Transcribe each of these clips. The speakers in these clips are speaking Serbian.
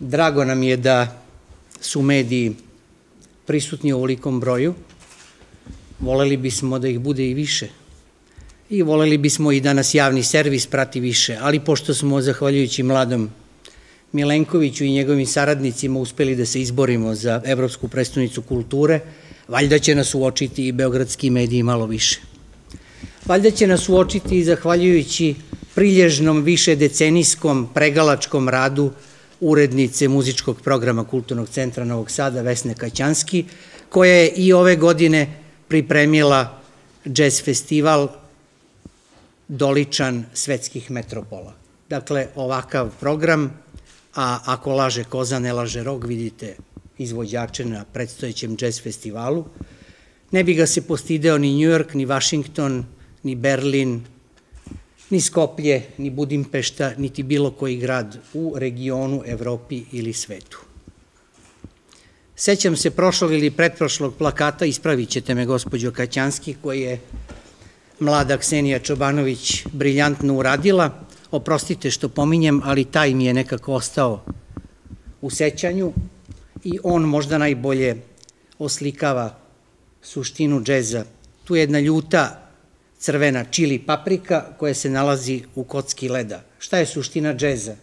Drago nam je da su mediji prisutni u ovolikom broju. Voleli bismo da ih bude i više. I voleli bismo i da nas javni servis prati više, ali pošto smo, zahvaljujući mladom Milenkoviću i njegovim saradnicima uspeli da se izborimo za Evropsku predstavnicu kulture, valjda će nas uočiti i beogradski mediji malo više. Valjda će nas uočiti i zahvaljujući prilježnom više decenijskom pregalačkom radu urednice muzičkog programa Kulturnog centra Novog Sada Vesne Kaćanski, koja je i ove godine pripremila jazz festival doličan svetskih metropola. Dakle, ovakav program, a ako laže koza, ne laže rog, vidite izvođače na predstojećem jazz festivalu, ne bi ga se postideo ni New York, ni Washington, ni Berlin, ni Skoplje, ni Budimpešta, niti bilo koji grad u regionu, Evropi ili svetu. Sećam se prošlog ili pretprošlog plakata, ispravit ćete me, gospođo Kaćanski, koji je mlada Ksenija Čobanović briljantno uradila. Oprostite što pominjem, ali taj mi je nekako ostao u sećanju i on možda najbolje oslikava suštinu džeza. Tu je jedna ljuta crvena čili paprika koja se nalazi u kocki leda. Šta je suština džeza?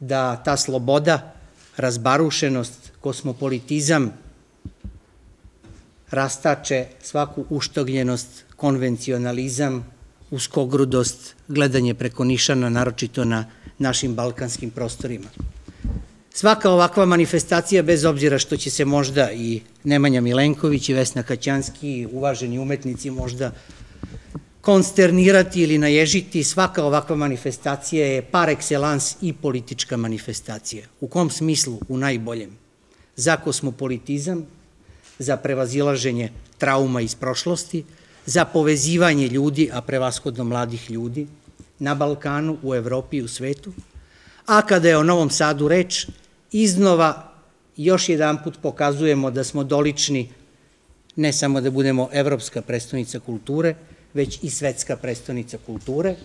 Da ta sloboda, razbarušenost, kosmopolitizam rastače svaku uštogljenost, konvencionalizam, uskogrudost, gledanje preko nišana, naročito na našim balkanskim prostorima. Svaka ovakva manifestacija, bez obzira što će se možda i Nemanja Milenković i Vesna Kaćanski, uvaženi umetnici možda konsternirati ili naježiti, svaka ovakva manifestacija je par excellence i politička manifestacija. U kom smislu? U najboljem. Za kosmopolitizam, za prevazilaženje trauma iz prošlosti, za povezivanje ljudi, a prevashodno mladih ljudi, na Balkanu, u Evropi i u svetu, a kada je o Novom Sadu reč, iznova još jedan put pokazujemo da smo dolični ne samo da budemo evropska predstavnica kulture, već i svetska prestonica kulture.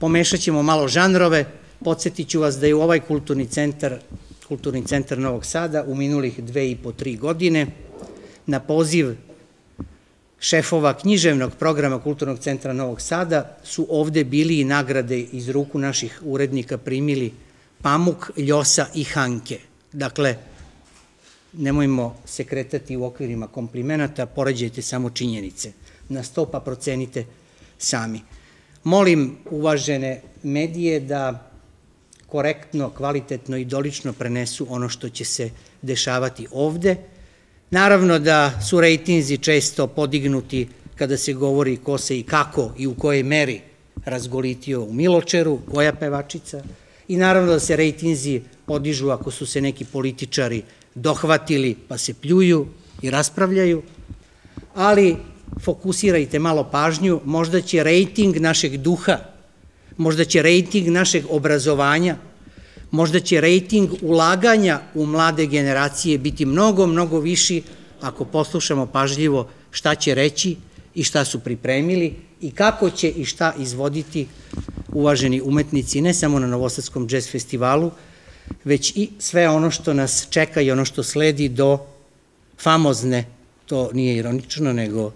Pomešat ćemo malo žanrove, podsjetit ću vas da je u ovaj kulturni centar, kulturni centar Novog Sada u minulih dve i po tri godine na poziv šefova književnog programa Kulturnog centra Novog Sada su ovde bili i nagrade iz ruku naših urednika primili Pamuk, Ljosa i Hanke. Dakle, nemojmo se kretati u okvirima komplimenata, poređajte samo činjenice na sto pa procenite sami. Molim uvažene medije da korektno, kvalitetno i dolično prenesu ono što će se dešavati ovde. Naravno da su rejtinzi često podignuti kada se govori ko se i kako i u kojoj meri razgolitio u Miločeru, koja pevačica, i naravno da se rejtinzi podižu ako su se neki političari dohvatili pa se pljuju i raspravljaju, ali fokusirajte malo pažnju, možda će rejting našeg duha, možda će rejting našeg obrazovanja, možda će rejting ulaganja u mlade generacije biti mnogo, mnogo viši ako poslušamo pažljivo šta će reći i šta su pripremili i kako će i šta izvoditi uvaženi umetnici ne samo na Novosadskom jazz festivalu, već i sve ono što nas čeka i ono što sledi do famozne, to nije ironično, nego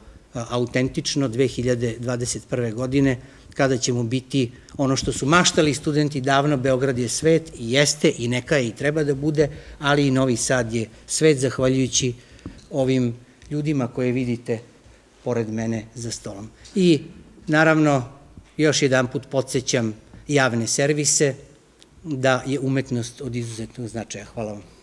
autentično 2021. godine, kada ćemo biti ono što su maštali studenti davno, Beograd je svet i jeste i neka je i treba da bude, ali i Novi Sad je svet zahvaljujući ovim ljudima koje vidite pored mene za stolom. I naravno, još jedan put podsjećam javne servise da je umetnost od izuzetnog značaja. Hvala vam.